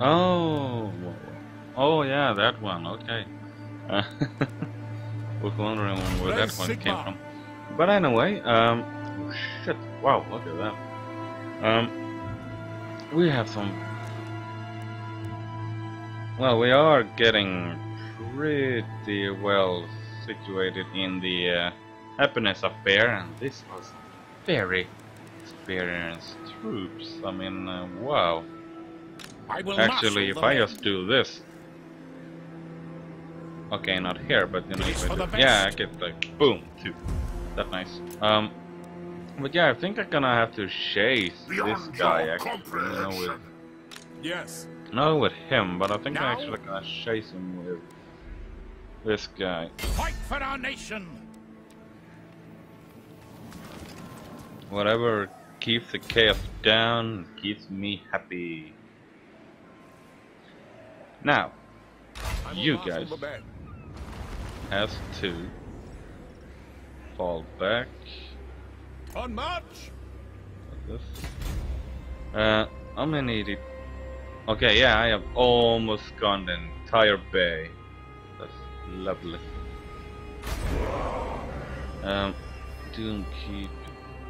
Oh, oh yeah, that one. Okay. Uh, was wondering where that one came from. But anyway, um, shit! Wow, look at that. Um, we have some. Well, we are getting pretty well situated in the uh, happiness affair, and this was very experienced troops. I mean, uh, wow. Actually, if I just do this, okay, not here, but you know, I yeah, I get like boom, two. That nice. Um, but yeah, I think I'm gonna have to chase this guy actually, you know, with yes, not with him, but I think I'm actually gonna chase him with this guy. Fight for our nation. Whatever keeps the chaos down keeps me happy. Now, you guys has to fall back. On march. Like this. Uh, I'm gonna need it. Okay, yeah, I have almost gone the entire bay. That's lovely. Um, Doom Keep.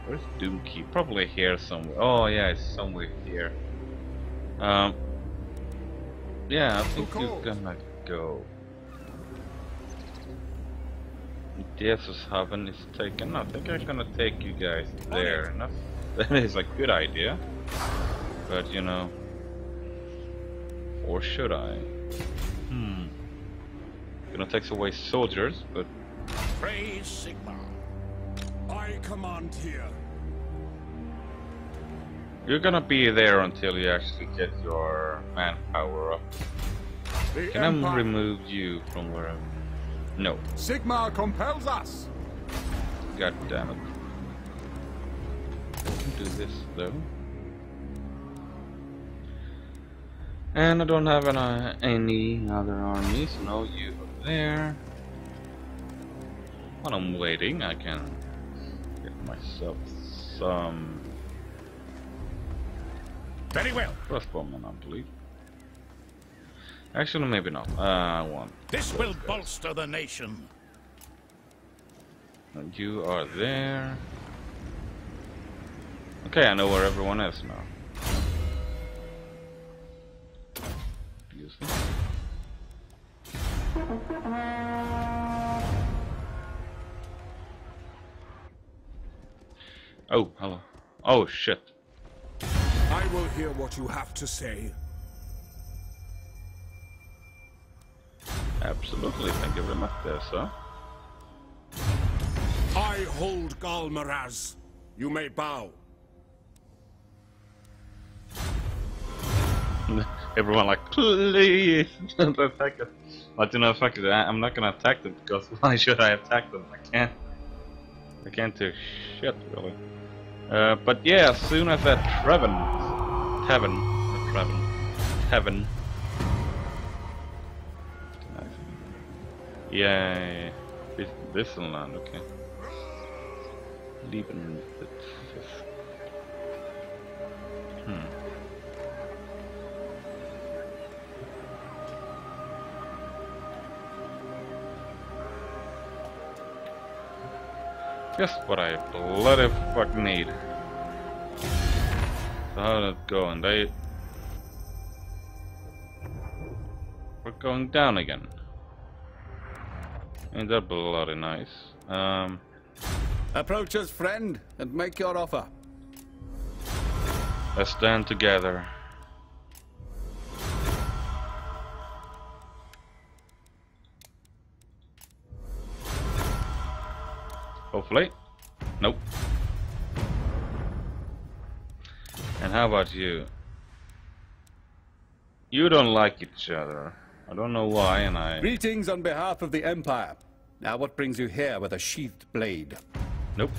Where's Doom Keep? Probably here somewhere. Oh yeah, it's somewhere here. Um, yeah, I think you're gonna go. Jesus Haven is taken. I think I'm gonna take you guys there. That is a good idea. But you know. Or should I? Hmm. Gonna take away soldiers, but. Praise Sigmar. I command here. You're gonna be there until you actually get your manpower up. The Can I remove you from where I'm... No. Sigmar compels us. God damn it. I can do this though. And I don't have an, uh, any other armies. No, you are there. While I'm waiting, I can get myself some Very well. First crossbowmen, I believe. Actually, maybe not. Uh, I want. This will guys. bolster the nation. And you are there. Okay, I know where everyone is now. Use. Oh, hello. Oh, shit. I will hear what you have to say. Absolutely. Thank you very much there, sir. I hold Galmaraz. You may bow. Everyone like, please don't attack it. But you know, fuck it, I- I'm not gonna attack them because why should I attack them? I can't. I can't do shit really. Uh, but yeah, as soon as that Treven, Heaven. Treven, Tavern. Yeah, this this land, okay. Leaving. Hmm. Just what I bloody fuck need. So how did it go? And they... We're going down again. Ain't that bloody nice? Um... Approach us, friend, and make your offer. Let's stand together. Hopefully. Nope. And how about you? You don't like each other. I don't know why, and I... Greetings on behalf of the Empire. Now what brings you here with a sheathed blade? Nope.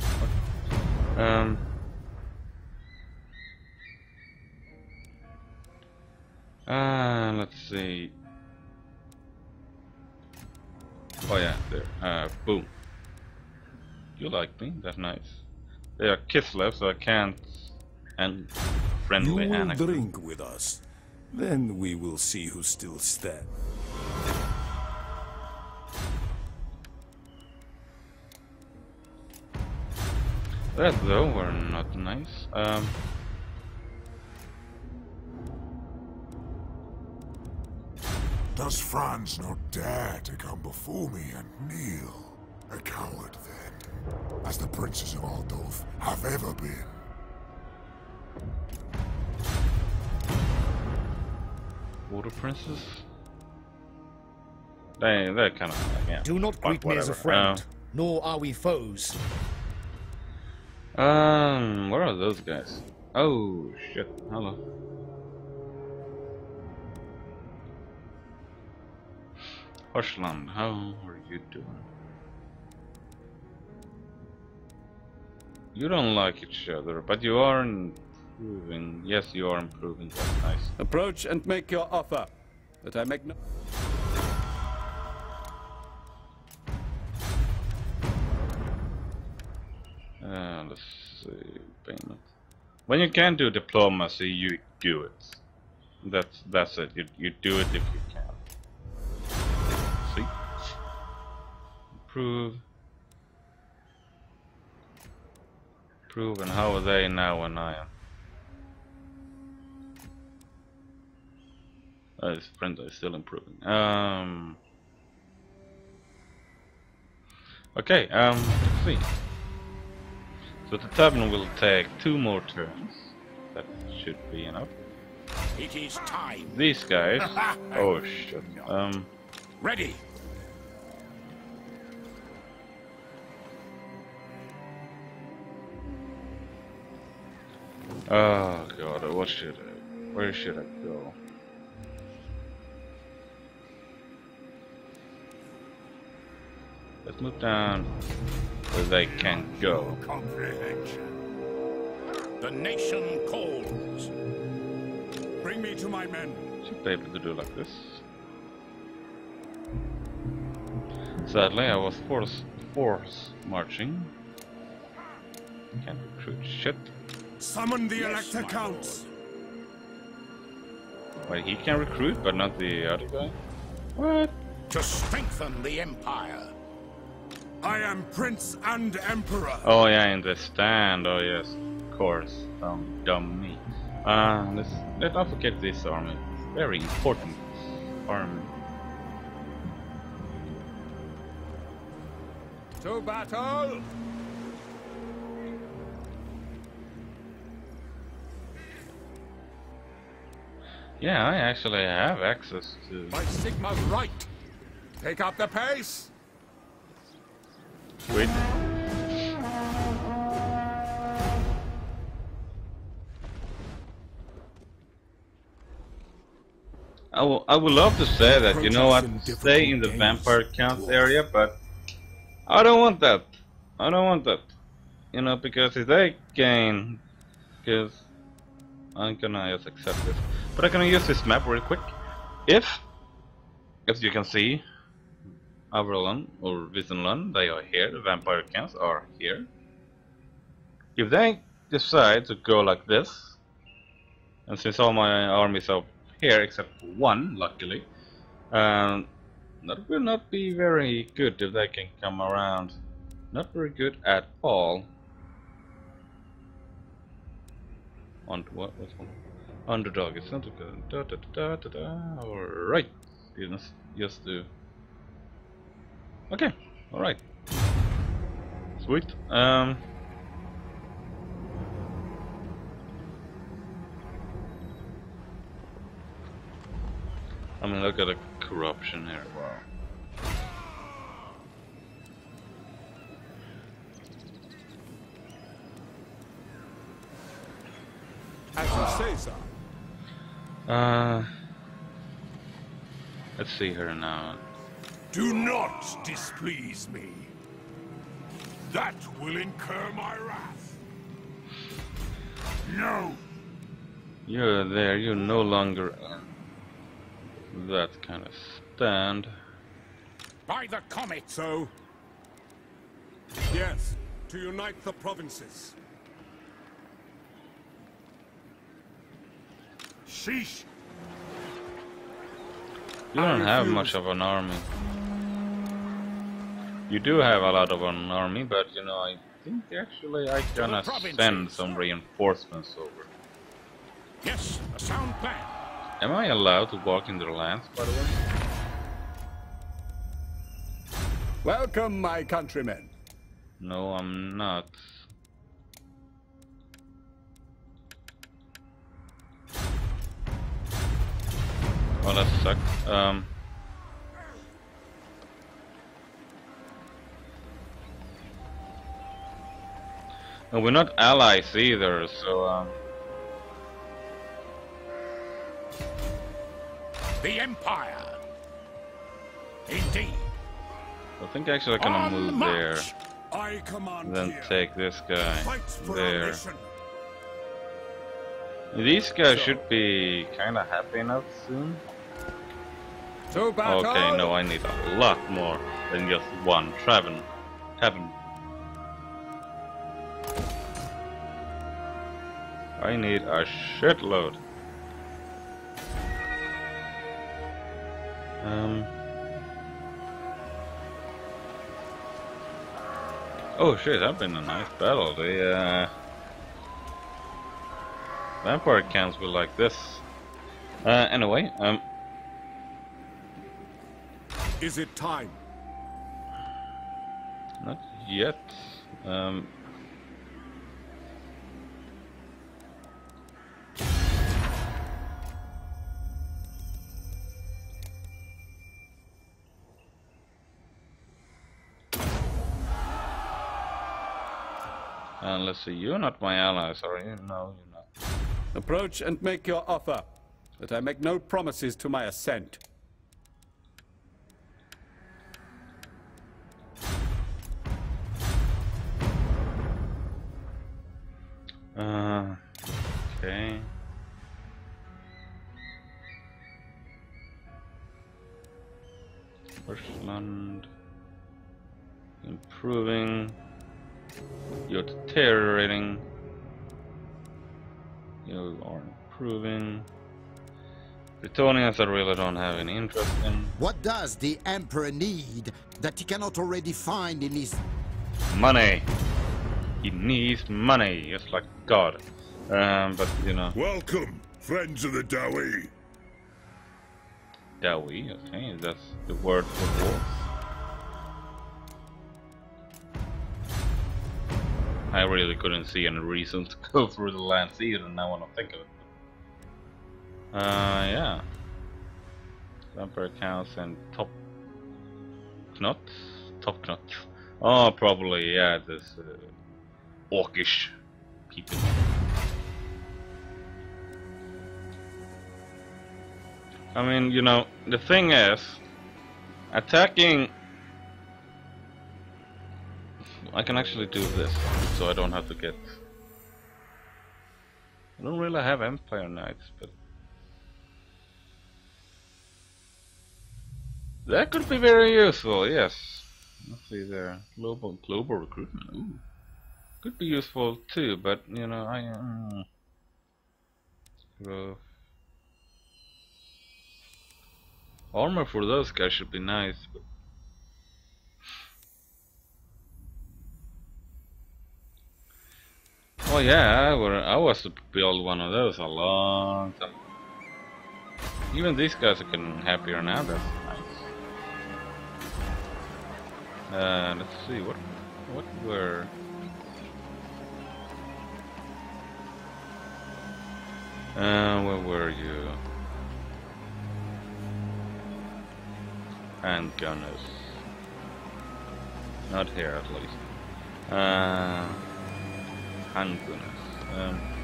Um... Uh, let's see. Oh yeah, there. Uh, boom. You like me? That's nice. They are Kislev, so I can't. And You will Anakin. drink with us. Then we will see who still stands. That though were not nice. Um, Does Franz not dare to come before me and kneel? A coward, then, as the princes of Altdorf have ever been. Water princess. They they're kind of yeah. Do not greet me as a friend, nor are we foes. Um, where are those guys? Oh shit! Hello. Hochland, how are you doing? You don't like each other, but you are improving. Yes, you are improving. That's nice. Approach and make your offer. That I make no... Uh, let's see, payment. When you can do diplomacy, you do it. That's that's it. You you do it if you can. See, prove, prove, and how are they now when I am? Uh, his friend is still improving. Um. Okay. Um. Let's see. So the tavern will take two more turns. That should be enough. It is time. These guys. oh shit. Um. Ready. Oh god. What should I? Where should I go? Move down where they can go. The nation calls. Bring me to my men. Should be able to do like this. Sadly, I was forced force marching. Can't recruit shit. Summon the Yes, Elector Counts. Wait, he can recruit, but not the other guy? What? To strengthen the Empire. I am Prince and Emperor. Oh yeah, I understand. Oh yes, of course. Um, dumb me. Uh, let's let's not forget this army. It's very important army. To battle! Yeah, I actually have access to. By Sigmar's right. Take up the pace. Wait. I will, I would love to say that, you know what, stay in the vampire count area, but I don't want that. I don't want that. You know, because if they gain, because I'm gonna just accept this. But I'm gonna use this map real quick. If, as you can see, Averland or Wissenland, they are here, the vampire counts are here. If they decide to go like this, and since all my armies are here except for one, luckily, um, that will not be very good if they can come around. Not very good at all. On what? What's one? Underdog. It's not good. Da da da da da. All right. Just, just do. Okay, alright. Sweet. Um I mean look at the corruption here. Wow. As you say, sir. Uh let's see here now. Do not displease me. That will incur my wrath. No. You're there, you're no longer that kind of stand. By the comet. So, yes, to unite the provinces. Sheesh. You don't have much of an army. You do have a lot of an army, but you know, I think actually I gonna send some reinforcements over. Yes, a sound plan. Am I allowed to walk in their lands, by the way? Welcome, my countrymen. No, I'm not. Oh, that sucked. Um. And we're not allies either, so um. The Empire. Indeed. I think actually I'm gonna On move march. There. Then here. take this guy Fight for our there. These guys should be kinda happy enough soon. Okay, no, I need a lot more than just one. Traven. Heaven. I need a shitload. Um. Oh shit, that's been a nice battle. The uh, vampire camps were like this. Uh, anyway, um, Is it time? Not yet. Um, let's see, you're not my allies, are you? No, you're not. Approach and make your offer, that I make no promises to my assent. Bretonnians I really don't have any interest in. What does the Emperor need that he cannot already find in his... Money! He needs money, just like God. Um, but you know, Welcome, friends of the Dowie. Dowie, okay, that's the word for wolf. I really couldn't see any reason to go through the lands either now when I think of it. Uh, yeah. Vampire counts and top knot? Top knot. Oh, probably, yeah, this uh, orcish people. I mean, you know, the thing is, attacking. I can actually do this, so I don't have to get. I don't really have Empire Knights, but. That could be very useful, yes. Let's see there. Global global recruitment. Ooh. Could be useful too, but you know, I um, growth. Armor for those guys should be nice, but Oh yeah, I, were, I was to build one of those a long time. Even these guys are getting happier now, that's Uh, let's see, what, what were... Uh, where were you? Handgunners. Not here, at least. Uh, handgunners. Um,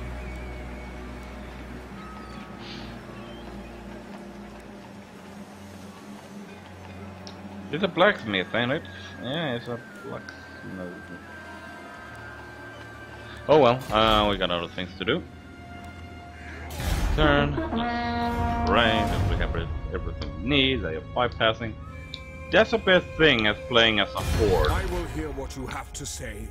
it's a blacksmith, ain't it? Yeah, it's a blacksmith. Oh well, uh, we got other things to do. Turn. And we have everything we need. They are bypassing. That's a bad thing as playing as a horde. I will hear what you have to say.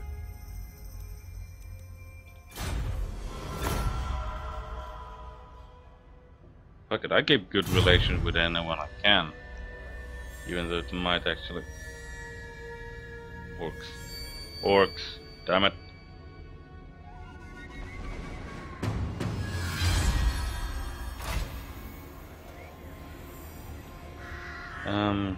Fuck it, I keep good relations with anyone I can. Even though it might actually... Orcs. Orcs. Damn it. Um...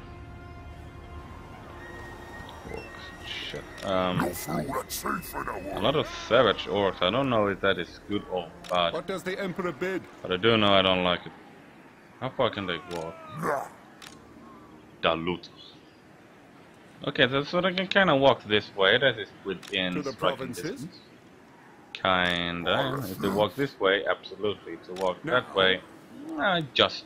Orcs. Shit. Um... No fool that's safe in a A lot of savage orcs. I don't know if that is good or bad. What does the Emperor bid? But I do know I don't like it. How far can they walk? Nah. Dalutus. Okay, so, so they can kind of walk this way. That is within To the striking provinces? distance. Kinda. If they walk this way, absolutely. To walk that way, uh, just.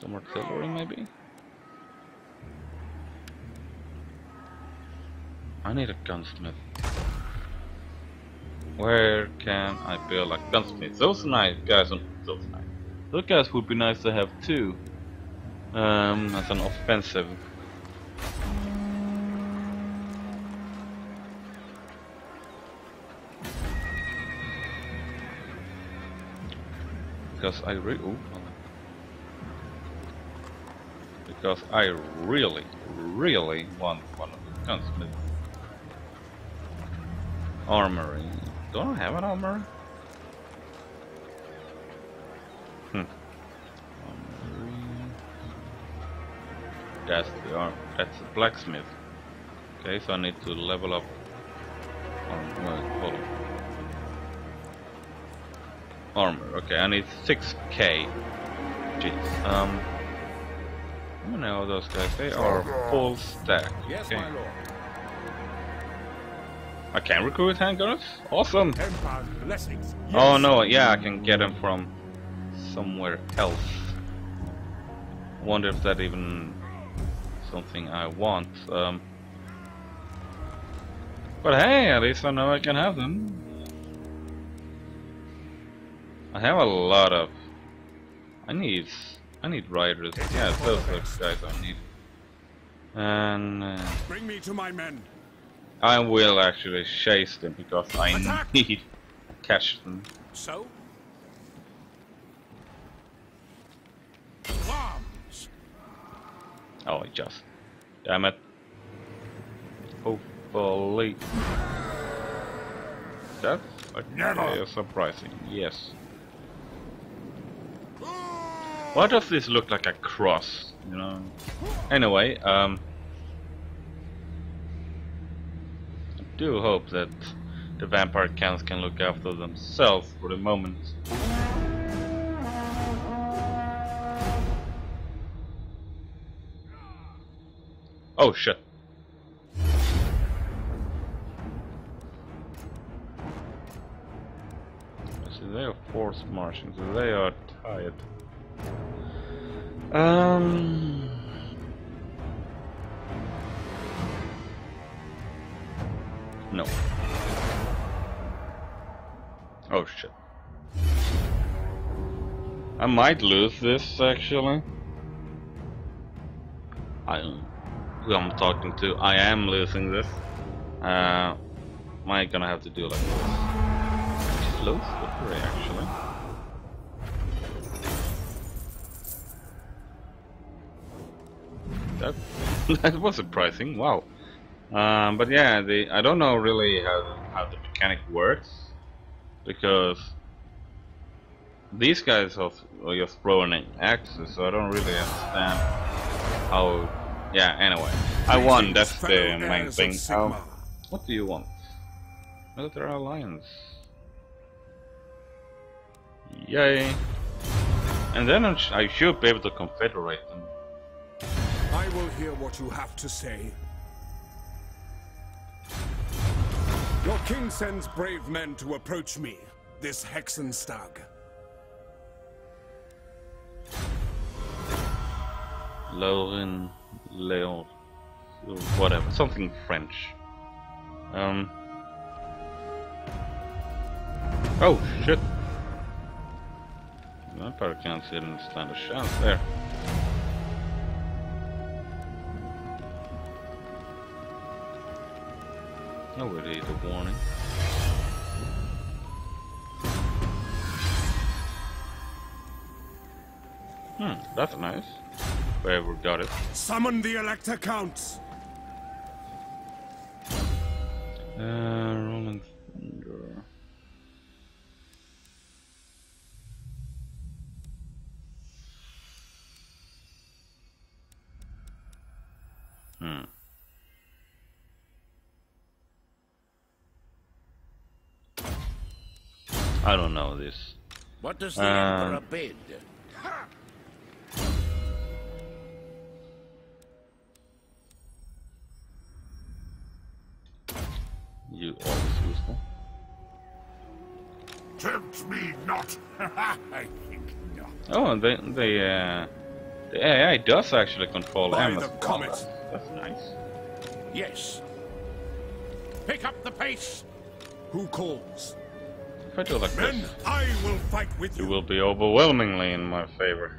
Some artillery, maybe? I need a gunsmith. Where can I build a gunsmith? Those nice guys, on those guys would be nice to have too. Um, as an offensive. Because I re ooh, because I really, really want one of the gunsmiths. Armory. Don't I have an armory? That's the arm. That's the blacksmith. Okay, so I need to level up. On, well. Armor. Okay, I need 6k. Jeez. Um. How many of those guys? They are full stack. Yes, okay. my lord. I can recruit handgunners? Awesome! Empire's blessings. Oh no, yeah, I can get them from somewhere else. Wonder if that even something I want. Um, but hey, at least I know I can have them. I have a lot of. I need. I need riders. Yeah, those guys I need. And uh, Bring me to my men. I will actually chase them because I Attack! need catch them. So? Oh, I just. Damn it. Hopefully. That's Never. surprising. Yes. Why does this look like a cross? You know. Anyway, um. I do hope that the vampire counts can look after themselves for the moment. Oh shit. See, they are force marching, so they are tired. Um. No. Oh shit. I might lose this actually. I who I'm talking to, I am losing this. Uh, am I gonna have to do like this? Slow slippery actually. That that was surprising. Wow. Um, but yeah, the I don't know really how how the mechanic works because these guys are, are just throwing axes, so I don't really understand how. Yeah. Anyway, I won. That's the main thing. Sigmar. How, oh. what do you want? Military alliance. Yay. And then I should be able to confederate them. I will hear what you have to say. Your king sends brave men to approach me, this Hexenstag. Lauren, Leon, whatever, something French. Um. Oh shit! I probably can't see them stand a chance there. No, it is a warning. Hmm, that's nice. Whoever got it. Summon the Elector Counts. Uh, Rolling Thunder. Hmm. I don't know this. What does the Um, Emperor bid? Tempt me not. I think not. Oh, and they they uh, the AI does actually control By the as well. comet. That's, that's nice. Yes. Pick up the pace. Who calls? If I do like Men, this, I will fight with you you. will be overwhelmingly in my favor.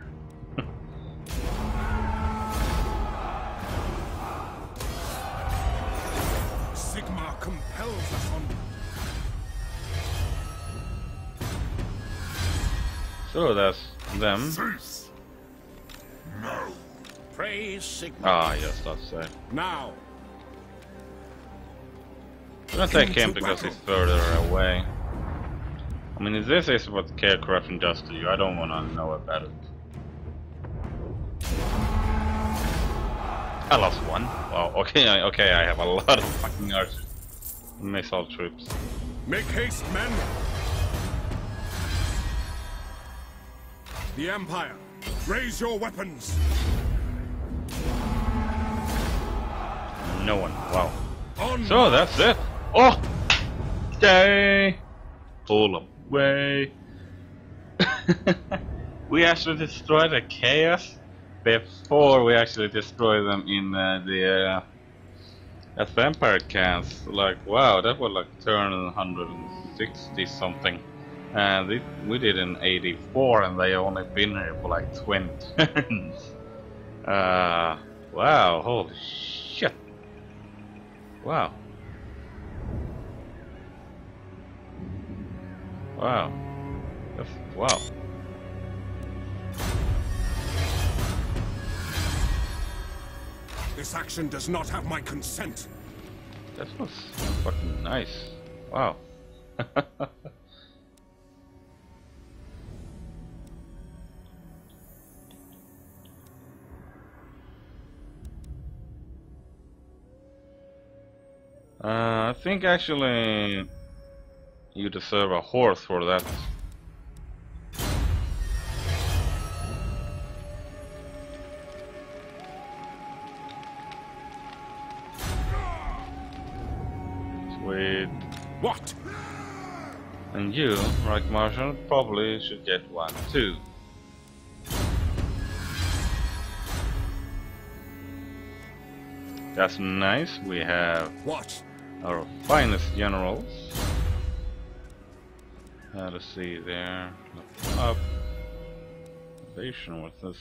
So that's them. No. Praise Sigmar. Ah, yes, that's it. Now, I'm gonna take Into him because battle. he's further away. I mean, if this is what care corruption does to you, I don't wanna know about it. I lost one. Wow. Okay. I, okay. I have a lot of fucking archers, missile troops. make haste, men. The Empire, raise your weapons. No one. Wow. On So that's it. Oh. Okay. Pull away. we actually destroyed the chaos before we actually destroy them in uh, the uh, vampire camps. Like wow, that was like turn 160 something. And it, we did in 84, and they only been here for like 20 turns. Uh, wow, holy shit. Wow. Wow. Wow. This action does not have my consent. That was fucking nice. Wow. uh, I think actually you deserve a horse for that. Sweet. What? And you, right Marshall, probably should get one too. That's nice. We have What? Our finest generals. Uh, let's see there. Up. Invasion, what's this?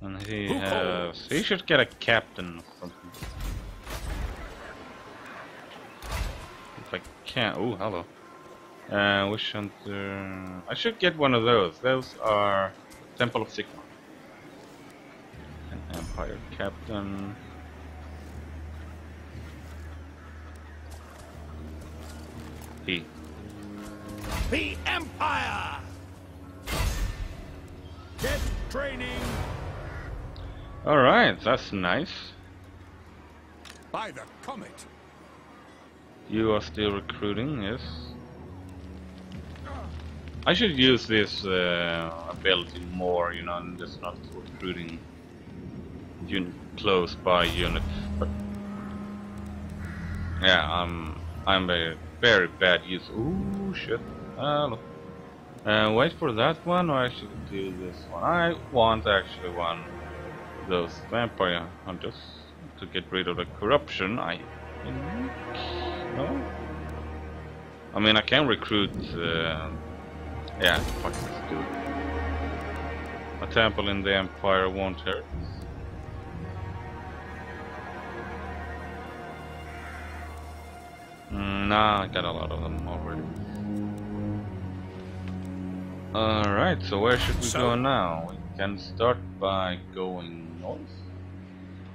And he has. He should get a captain or something. If I can't. Oh, hello. Uh, Witch Hunter. I should get one of those. Those are Temple of Sigmar. Empire Captain. He. The Empire! Get training. Alright, that's nice. By the comet. You are still recruiting, yes. I should use this uh, ability more, you know, and just not recruiting un close by unit. But yeah, I'm I'm a very bad use. Ooh, shit. Uh. Uh, wait for that one, or I should do this one. I want actually one those vampire hunters to get rid of the corruption. I think. No. I mean, I can recruit. Uh, yeah, fuck this dude. A temple in the Empire won't hurt. Nah, I got a lot of them already. Alright, so where should we So- go now? We can start by going north.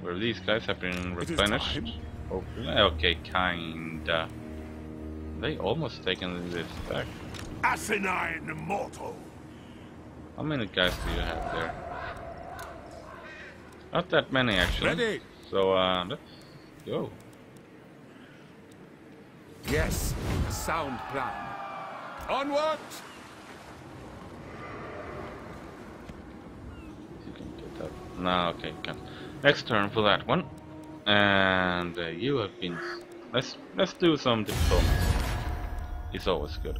Where these guys have been replenished. Hopefully. Okay, kinda. They almost taken this back. Asinine mortal. How many guys do you have there? Not that many actually. Ready? So uh, let's go. Yes, a sound plan. Onward! You can get that. No, okay, you can. Next turn for that one. And uh, you have been. Let's let's do some diplomacy. It's always good.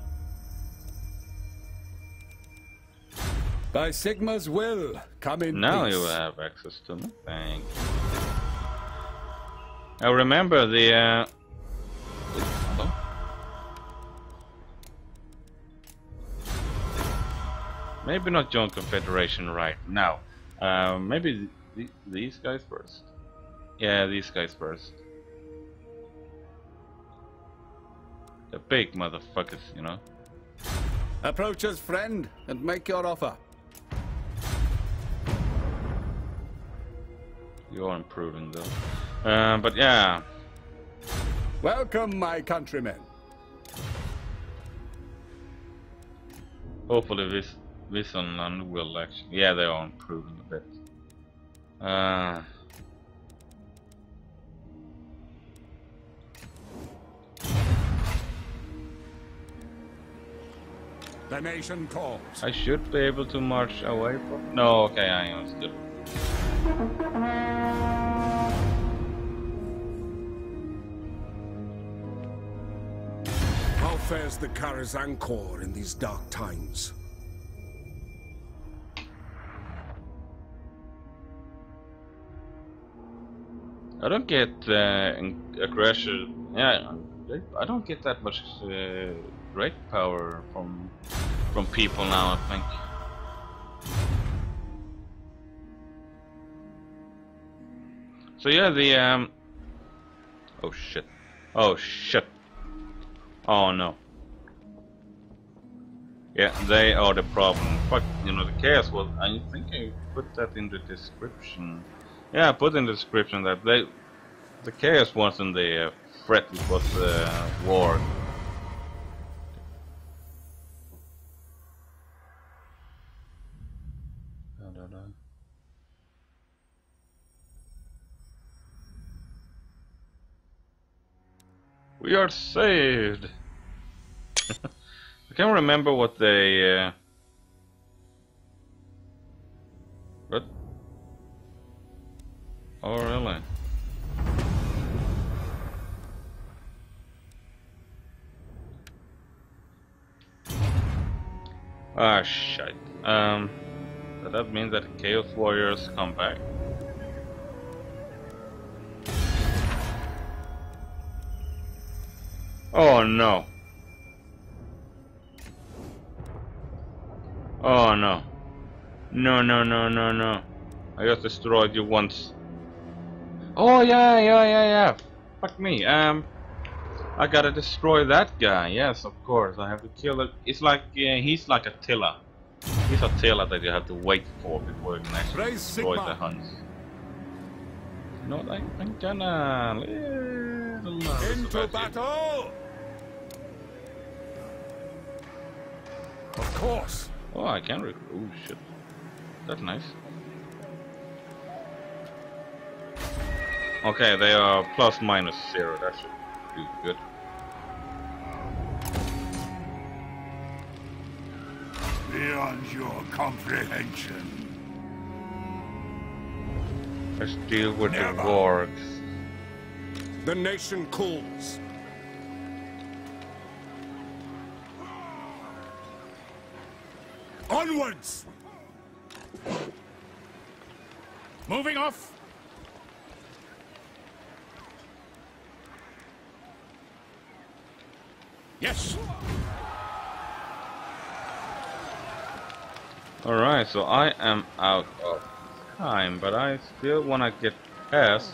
By Sigmar's will, come in Now peace. you have access to me. Thank you. Now remember the. Uh... Maybe not join Confederation right now. Uh, maybe th these guys first. Yeah, these guys first. The big motherfuckers, you know. Approach us, friend, and make your offer. You are improving though. Uh, but yeah, Welcome, my countrymen. Hopefully this this one will actually yeah they are improving a bit. Uh The nation calls. I should be able to march away from No okay I am still How fares the Karazhan Corps in these dark times? I don't get uh, aggression yeah I don't get that much uh, great power from from people now I think. So yeah the um Oh shit. Oh shit. Oh no. Yeah, they are the problem. Fuck, you know, the chaos was. I think I put that in the description. Yeah, I put in the description that they. The chaos wasn't the uh, threat, it was the uh, war. We are saved! I can't remember what they... Uh... Oh, really? Ah, shit. Um, does that mean that Chaos Warriors come back? Oh no. Oh no. No, no, no, no, no. I just destroyed you once. Oh yeah, yeah, yeah, yeah. Fuck me. Um, I gotta destroy that guy. Yes, of course. I have to kill it. It's like uh, he's like a tiller. He's a tiller that you have to wait for before you can actually destroy Sigmar. the Huns. You know, I, I'm kinda little Into battle! Of course. Oh, I can recruit. Oh shit, that's nice. Okay, they are plus minus zero. That should be good. Beyond your comprehension. Let's deal with Never. the wargs. The nation calls. Onwards! Moving off. Yes. Alright, so I am out of time, but I still wanna get past.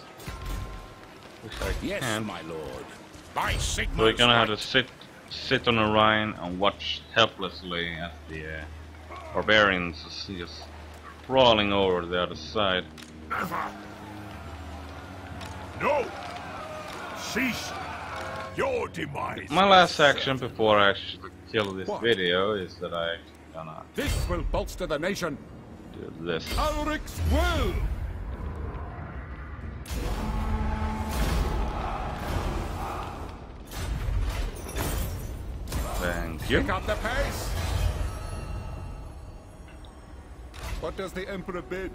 Which I Yes, can't. my lord. By Sigmar. So we're gonna have to sit sit on a Rhine and watch helplessly as the uh, barbarians just crawling over the other side. Never. No! Cease your demise. My last action before I actually kill this What? video is that I gonna This will bolster the nation. do this. Ulric's will! Thank you. Pick up the pace! What does the Emperor bid?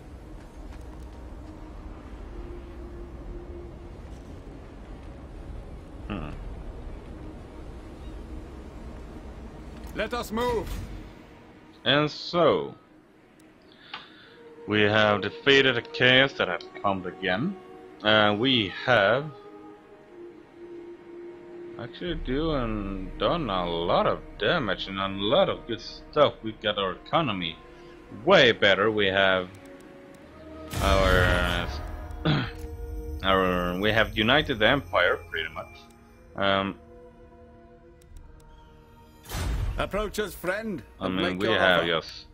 Let us move! And so, we have defeated a chaos that has come again. And we have actually doing done a lot of damage and a lot of good stuff. We got our economy way better. We have our uh, our we have united the empire pretty much. Um, Approach us, friend. I mean, we have just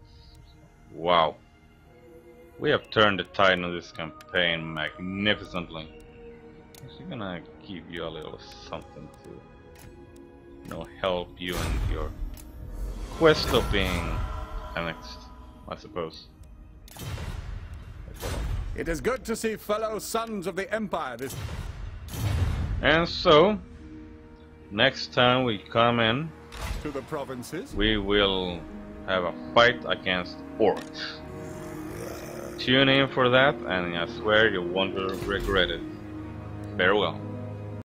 wow. We have turned the tide on this campaign magnificently. Actually, gonna give you a little something to, you know, help you in your quest of being annexed, I suppose. It is good to see fellow sons of the Empire. This And so, next time we come in, to the provinces. we will have a fight against orcs. Tune in for that, and I swear you won't regret it. Farewell.